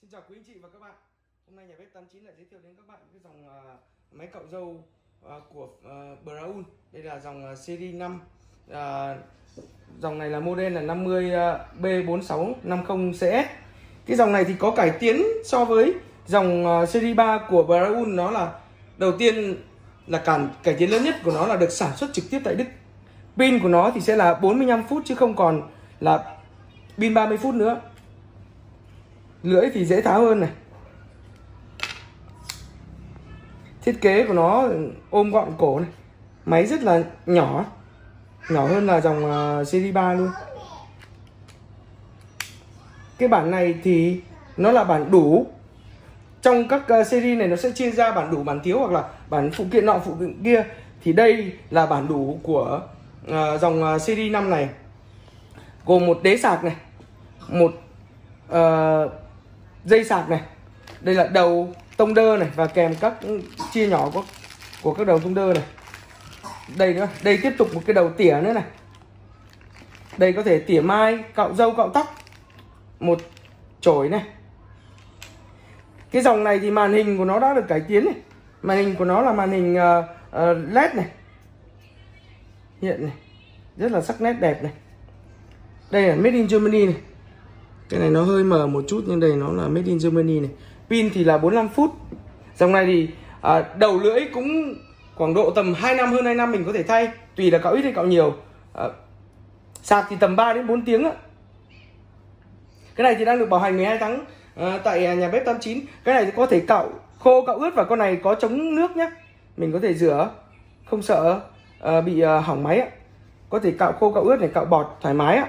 Xin chào quý anh chị và các bạn. Hôm nay nhà bếp 89 lại giới thiệu đến các bạn cái dòng uh, máy cạo dâu uh, của uh, Braun. Đây là dòng uh, series 5. Uh, dòng này là model là 50 B4650 CS. Cái dòng này thì có cải tiến so với dòng uh, series 3 của Braun nó là đầu tiên là cản cải tiến lớn nhất của nó là được sản xuất trực tiếp tại Đức. Pin của nó thì sẽ là 45 phút chứ không còn là pin 30 phút nữa lưỡi thì dễ tháo hơn này. Thiết kế của nó ôm gọn cổ này. Máy rất là nhỏ nhỏ hơn là dòng uh, series 3 luôn. Cái bản này thì nó là bản đủ. Trong các uh, series này nó sẽ chia ra bản đủ bản thiếu hoặc là bản phụ kiện nọ phụ kiện kia. Thì đây là bản đủ của uh, dòng uh, series 5 này. Gồm một đế sạc này một uh, dây sạc này. Đây là đầu tông đơ này và kèm các chia nhỏ của, của các đầu tông đơ này. Đây nữa đây tiếp tục một cái đầu tỉa nữa này. Đây có thể tỉa mai cạo râu cạo tóc. Một chổi này. Cái dòng này thì màn hình của nó đã được cải tiến này. Màn hình của nó là màn hình uh, uh, led này. Hiện này rất là sắc nét đẹp này. Đây là made in Germany này cái này nó hơi mờ một chút nhưng đây nó là made in Germany này. Pin thì là 45 phút. Dòng này thì à, đầu lưỡi cũng khoảng độ tầm 2 năm hơn 2 năm mình có thể thay. Tùy là cạo ít hay cạo nhiều. À, sạc thì tầm 3 đến 4 tiếng ạ. Cái này thì đang được bảo hành 12 tháng à, tại nhà bếp 89 cái này thì có thể cạo khô cạo ướt và con này có chống nước nhé mình có thể rửa không sợ à, bị à, hỏng máy ạ. Có thể cạo khô cạo ướt này cạo bọt thoải mái ạ.